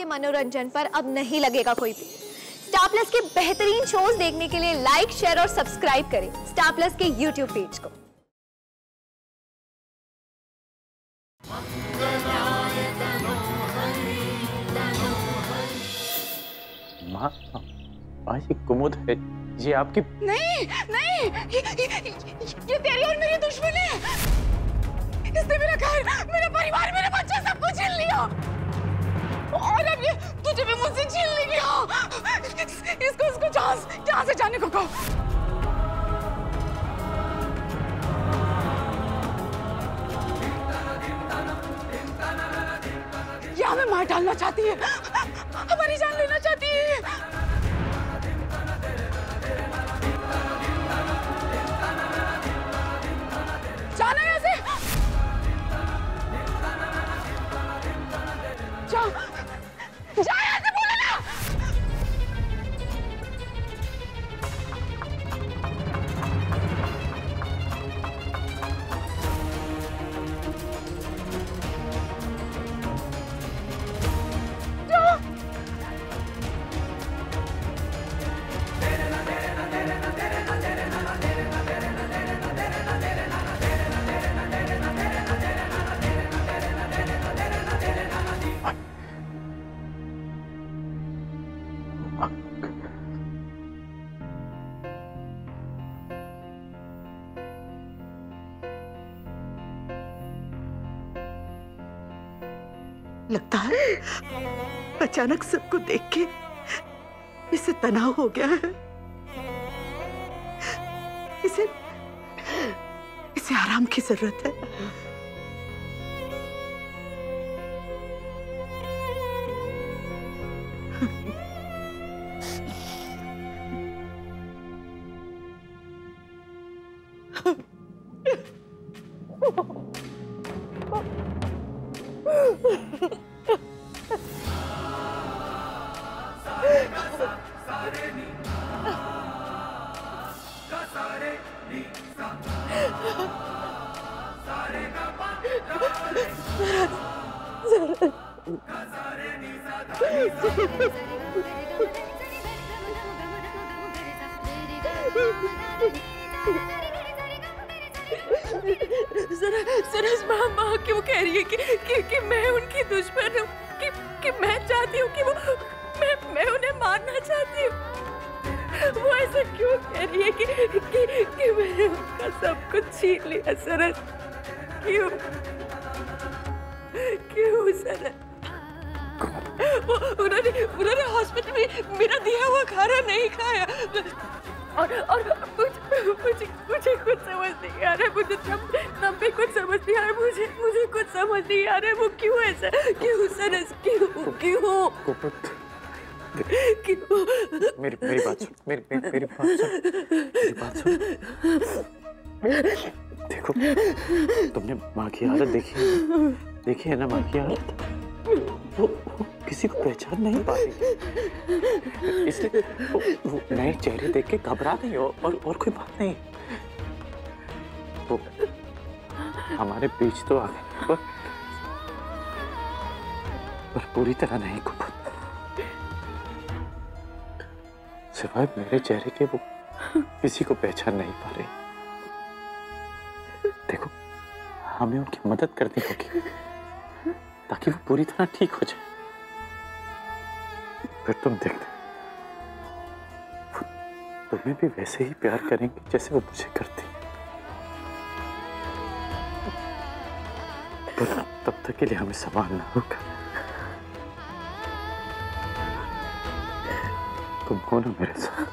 आपके मनोरंजन पर अब नहीं लगेगा कोई भी। स्टार प्लस के बेहतरीन शोज़ देखने के लिए लाइक शेयर और सब्सक्राइब करें स्टार प्लस के यूट्यूब पेज को। माँ आज ये कुमुद है। ये आपकी नहीं नहीं ये, ये, ये, ये तेरी और मेरी दुश्मनी है। इसने मेरा घर मेरा परिवार मेरे बच्चे सब कुछ छीन लिया। और अब ये तुझे भी मुझसे छीन लेगी। इसको इसको जहाँ जहाँ से जाने को कहो। हमें मार डालना चाहती है। अचानक सबको देख के इसे तनाव हो गया है। इसे इसे आराम की ज़रूरत है। जरा माँ माँ क्यों कह रही है कि कि, कि मैं उनकी दुश्मन हूँ? कि, कि मैं चाहती हूँ कि वो मैं मैं उन्हें मारना चाहती हूँ। वो ऐसा क्यों कह रही है कि कि, कि मैंने उनका सब कुछ छीन लिया सरस? क्यों? क्यों सरस? वो उन्होंने उन्होंने हॉस्पिटल में मेरा दिया हुआ खाना नहीं खाया। और और मुझे मुझे मुझे कुछ समझ नहीं आ रहा है मुझे तब तब भी कुछ समझ नहीं आ रहा मुझे मुझे कुछ समझ नहीं आ रहा है वो क्यों ऐसा क्यों सरस क्यों क्यों? क्यों? मेरी मेरी बात सुन मेरी मेरी, मेरी बात सुन मेरी बात सुन। देखो तुमने माँ की हालत देखी है देखी है ना माँ की हालत वो किसी को पहचान नहीं पा रही इसलिए वो, नए चेहरे देख के घबरा हो और और कोई बात नहीं। वो हमारे बीच तो आ गए पर पर पूरी तरह नहीं कुमुद सिवाय मेरे चेहरे के वो किसी को पहचान नहीं पा रहे। देखो हमें उनकी मदद करनी होगी ताकि वो पूरी तरह ठीक हो जाए। फिर तुम देखते वो तुम्हें भी वैसे ही प्यार करेंगे जैसे वो मुझे करती तब तक के लिए हमें संभालना होगा। तुम हो ना मेरे साथ?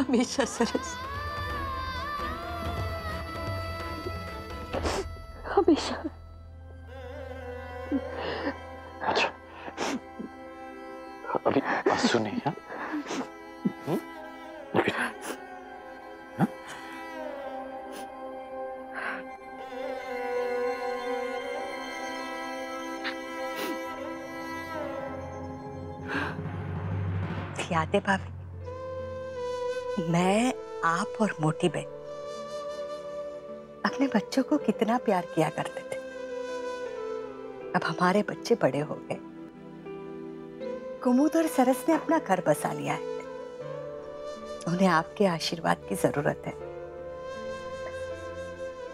हमेशा सरस। अभी आँसू नहीं हाँ हम्म? हाँ? है भाभी, मैं आप और मोटी बहन, अपने बच्चों को कितना प्यार किया करते थे अब हमारे बच्चे बड़े हो गए कुमुद और सरस ने अपना घर बसा लिया है। उन्हें आपके आशीर्वाद की ज़रूरत है।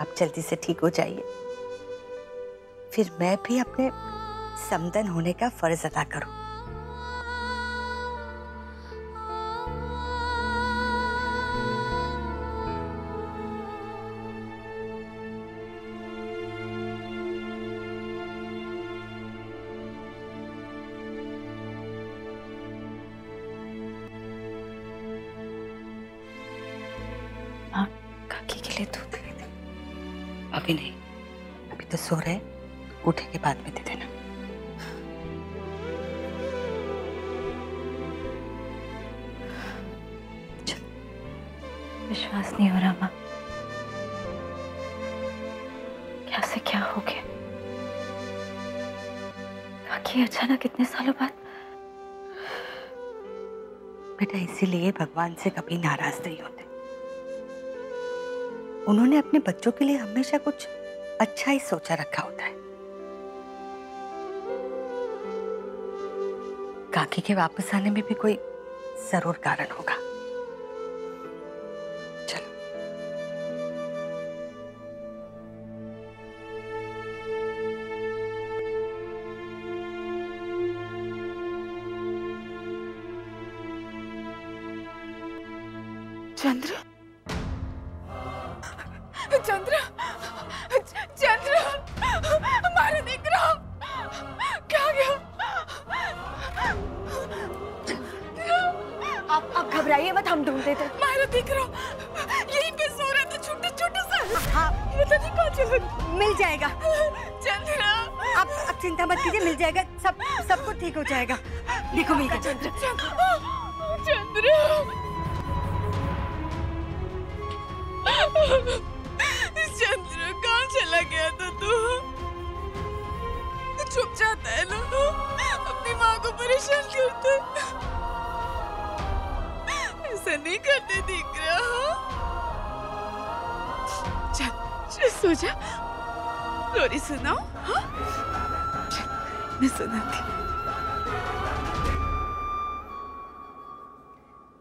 आप जल्दी से ठीक हो जाइए। फिर मैं भी अपने समदन होने का फ़र्ज़ अदा करूँ। विश्वास नहीं हो रहा, माँ। क्या क्या हो गया? काकी अचानक इतने सालों बाद? बेटा, इसीलिए भगवान से कभी नाराज़ नहीं होते। उन्होंने अपने बच्चों के लिए हमेशा कुछ अच्छा ही सोचा रखा होता है। काकी के वापस आने में भी कोई ज़रूर कारण होगा। चंद्र? चंद्र? चंद्र हमारे दिख रहा। क्या गया? आप आप घबराइए मत हम ढूंढ देते। मारा दिख रहा। यहीं पे सो रहा था छोटे छोटे सा। हाँ। पता नहीं कहाँ चला मिल जाएगा। चंद्र। आप अब चिंता मत कीजिए मिल जाएगा। सब सब कुछ ठीक हो जाएगा। देखो मिल गया। चंद्र। चंद्र। चंद्र कहाँ चला गया था तू। छुप जाता है ना। अपनी माँ को परेशान करता ऐसा नहीं करते दिख रहा। सो जा। लोरी, सुनाओ। हाँ? मैं सुनाती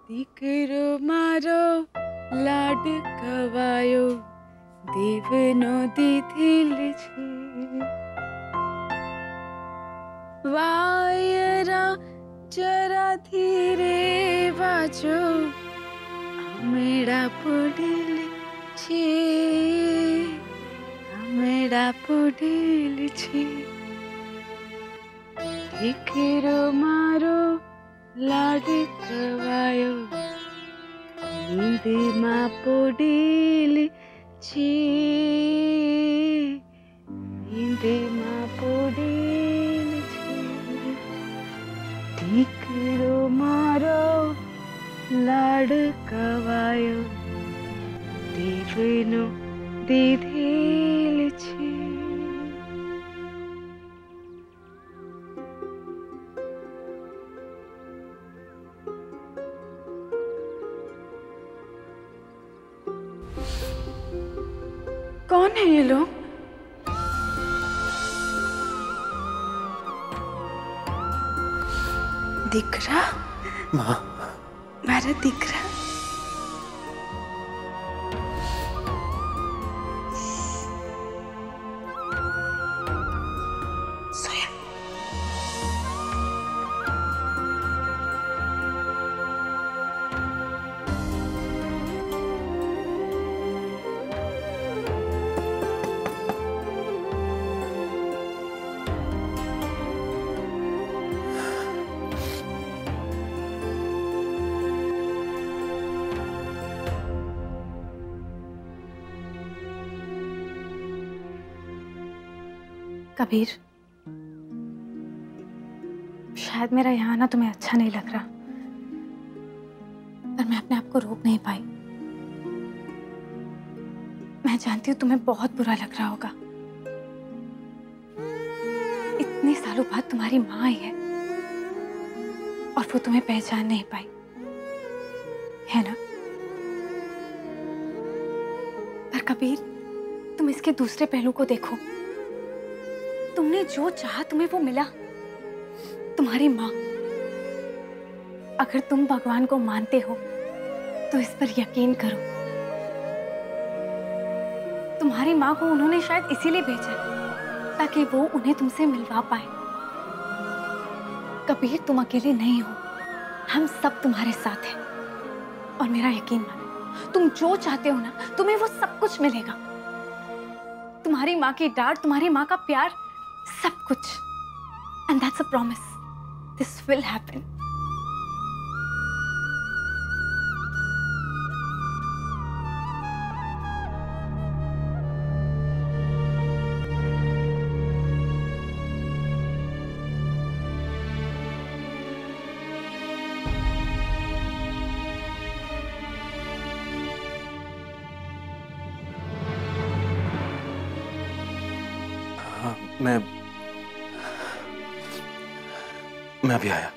दिख रो, मारो। લાડ કવાયો દેવનો દીધેલ છે વાયરા જરા ધીરે વાજો આમેડા પડેલ છે આમેડા પડેલ છે દીકરો મારો લાડ કવાયો નીંદમાં પોડેલ છે નીંદમાં પોડેલ છે દીકરો મારો લાડ કવાયો દેવનો દીધેલ છે कबीर, शायद मेरा यहाँ आना तुम्हें अच्छा नहीं लग रहा, पर मैं अपने आप को रोक नहीं पाई। मैं जानती हूँ तुम्हें बहुत बुरा लग रहा होगा। इतने सालों बाद तुम्हारी माँ आई है, और वो तुम्हें पहचान नहीं पाई, है ना? पर कबीर, तुम इसके दूसरे पहलू को देखो। तुमने जो चाहा तुम्हें वो मिला। तुम्हारी माँ। अगर तुम भगवान को मानते हो तो इस पर यकीन करो। तुम्हारी माँ को उन्होंने शायद इसीलिए भेजा ताकि वो उन्हें तुमसे मिलवा पाए। कबीर तुम अकेले नहीं हो। हम सब तुम्हारे साथ हैं। और मेरा यकीन मानो, तुम जो चाहते हो ना, तुम्हें वो सब कुछ मिलेगा। तुम्हारी माँ की डांट, तुम्हारी माँ का प्यार सब कुछ। And that's a promise this will happen हाँ मैं मैं अभी आया।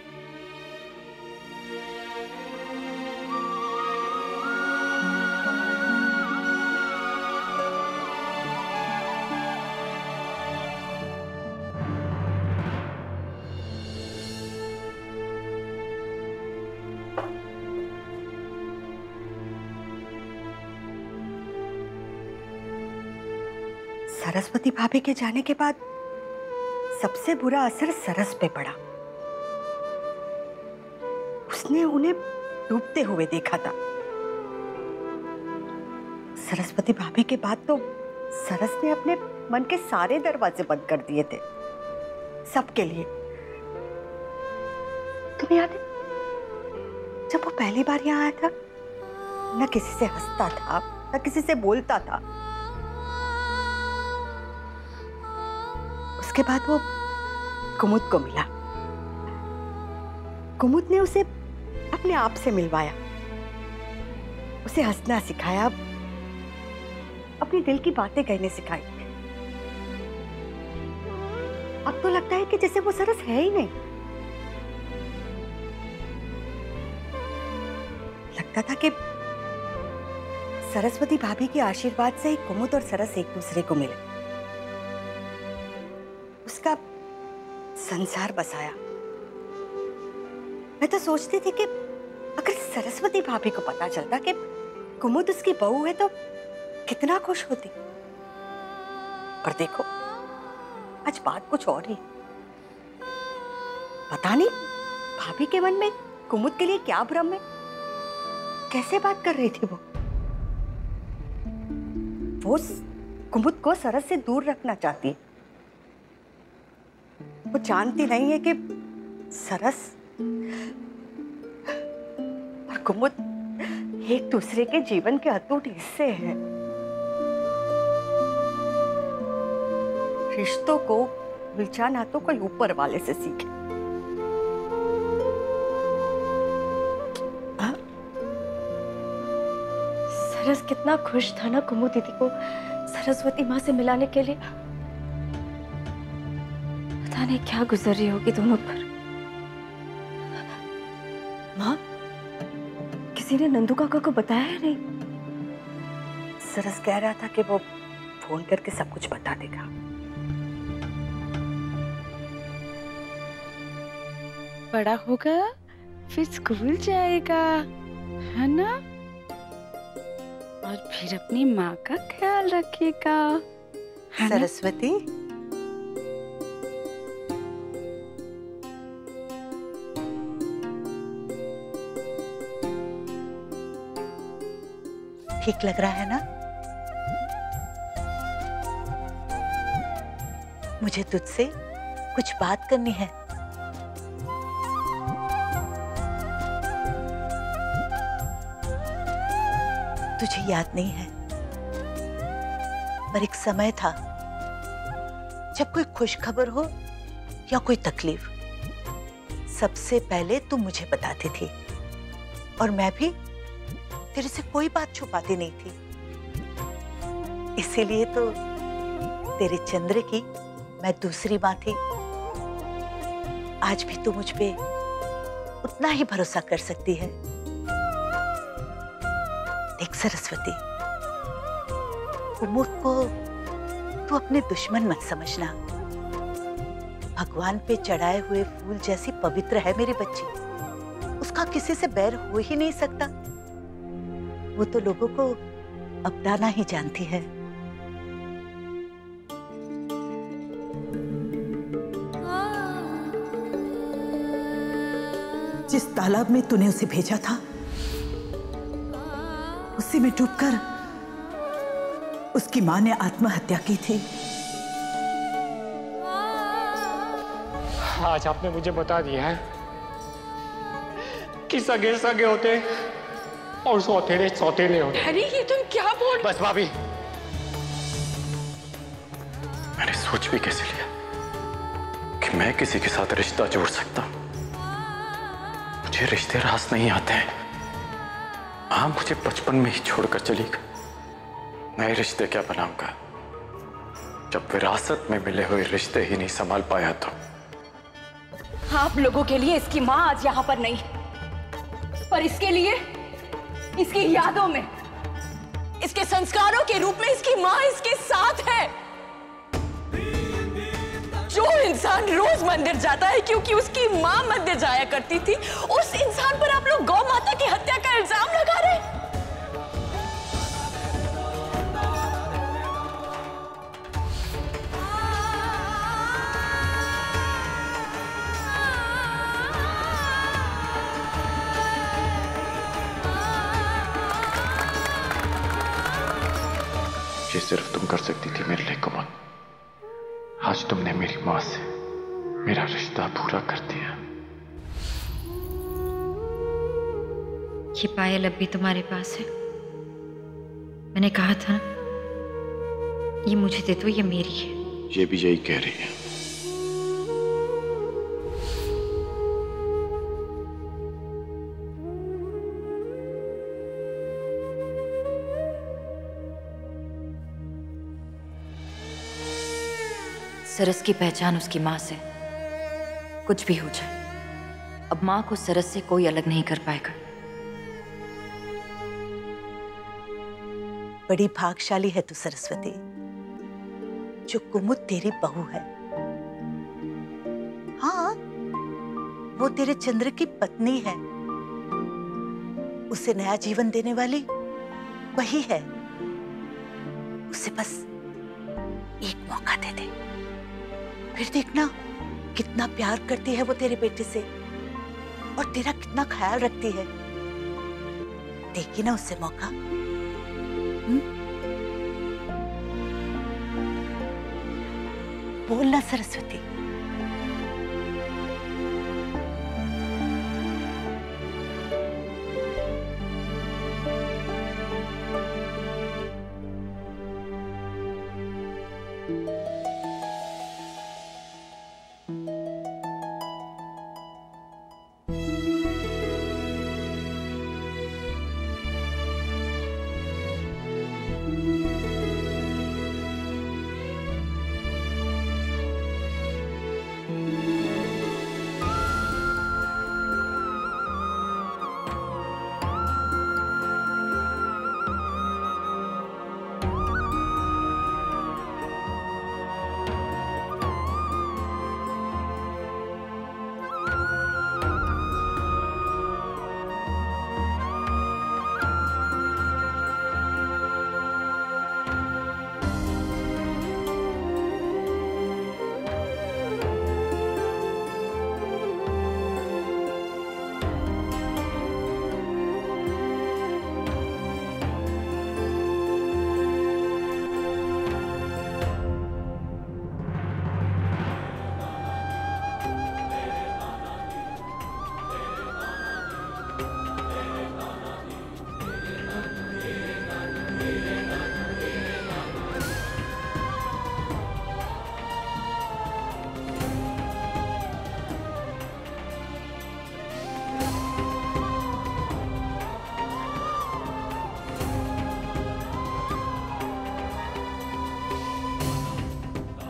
सरस्वती भाभी के जाने के बाद सबसे बुरा असर सरस पे पड़ा। उसने उन्हें डूबते हुए देखा था। सरस्वती भाभी के बाद तो सरस ने अपने मन के सारे दरवाजे बंद कर दिए थे। सबके लिए। तुम्हें याद है? जब वो पहली बार यहाँ आया था, न किसी से हंसता था, न किसी से बोलता था। उसके बाद वो कुमुद को मिला। कुमुद ने उसे अपने आप से मिलवाया। उसे हंसना सिखाया, अपने दिल की बातें कहने सिखाई। अब तो लगता है कि जैसे वो सरस है ही नहीं। लगता था कि सरस्वती भाभी के आशीर्वाद से ही कुमुद और सरस एक दूसरे को मिले। उसका संसार बसाया। मैं तो सोचती थी कि सरस्वती भाभी को पता चलता कि कुमुद उसकी बहू है तो कितना खुश होती। पर देखो, आज बात कुछ और ही। पता नहीं, भाभी के मन में कुमुद के लिए क्या भ्रम है? कैसे बात कर रही थी वो? वो कुमुद को सरस से दूर रखना चाहती है। वो जानती नहीं है कि सरस कुमुद एक दूसरे के जीवन के अटूट हिस्से हैं। रिश्तों को उलझाना तो कोई ऊपर वाले से सीखे। सरस, कितना खुश था ना कुमु दीदी को सरस्वती माँ से मिलाने के लिए। पता नहीं क्या गुजर रही होगी दोनों पर। किसी ने नंदू काका को बताया है नहीं? सरस कह रहा था कि वो फ़ोन करके सब कुछ बता देगा। बड़ा होगा फिर स्कूल जाएगा है ना? और फिर अपनी माँ का ख्याल रखेगा है ना? सरस्वती? ठीक लग रहा है ना? मुझे तुझसे कुछ बात करनी है। तुझे याद नहीं है, पर एक समय था जब कोई खुश खबर हो या कोई तकलीफ़, सबसे पहले तू मुझे बताती थी और मैं भी तेरे से कोई बात छुपाती नहीं थी। इसीलिए तो तेरे चंद्र की मैं दूसरी माँ थी। आज भी तू मुझ पे उतना ही भरोसा कर सकती है। देख सरस्वती कुमुद को तू अपने दुश्मन मत समझना। भगवान पे चढ़ाए हुए फूल जैसी पवित्र है मेरी बच्ची। उसका किसी से बैर हो ही नहीं सकता। वो तो लोगों को अपनाना ही जानती है। जिस तालाब में तूने उसे भेजा था, उसी में डूबकर उसकी माँ ने आत्महत्या की थी। आज आपने मुझे बता दिया है कि सगे सगे होते और सौतेरे सौतेरे होते अरे ये तुम क्या बोल बस भाभी। मैंने सोच भी कैसे लिया कि मैं किसी के साथ रिश्ता जोड़ सकता हूँ। मुझे रिश्ते रास नहीं आते हैं। माँ मुझे बचपन में ही छोड़कर चली गई। नए रिश्ते क्या बनाऊँगा? जब विरासत में मिले हुए रिश्ते ही नहीं संभाल पाया तो। आप लोगों के लिए इसकी माँ आज यहाँ पर नहीं। पर इसके लिए इसकी यादों में, इसके संस्कारों के रूप में इसकी माँ इसके साथ है। जो इंसान रोज मंदिर जाता है, क्योंकि उसकी माँ मंदिर जाया करती थी, उस इंसान पर आप लोग गौ माता की हत्या का इल्ज़ाम लगा रहे हैं। कर सकती थी मेरे लिए कुमन आज तुमने मेरी माँ से मेरा रिश्ता पूरा कर दिया। ये पायल अब भी तुम्हारे पास है? मैंने कहा था ये मुझे दे दो ये मेरी है। ये भी यही कह रही है। सरस की पहचान उसकी माँ से। कुछ भी हो जाए, अब माँ को सरस से कोई अलग नहीं कर पाएगा। बड़ी भागशाली है तू सरस्वती, जो कुमुद तेरी बहू है। हाँ वो तेरे चंद्र की पत्नी है। उसे नया जीवन देने वाली वही है। उसे बस एक मौका दे दे। फिर देखना, कितना प्यार करती है वो तेरे बेटे से। और तेरा कितना ख्याल रखती है। देखी ना उससे मौका। बोलना सरस्वती।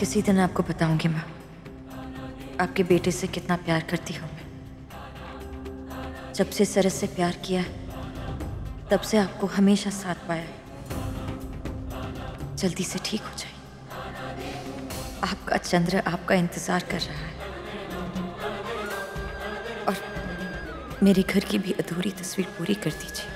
किसी दिन आपको बताऊँगी मैं। आपके बेटे से कितना प्यार करती हूँ मैं। जब से सरस से प्यार किया, तब से आपको हमेशा साथ पाया। जल्दी से ठीक हो जाए आपका चंद्र आपका इंतज़ार कर रहा है। और मेरे घर की भी अधूरी तस्वीर पूरी कर दीजिए।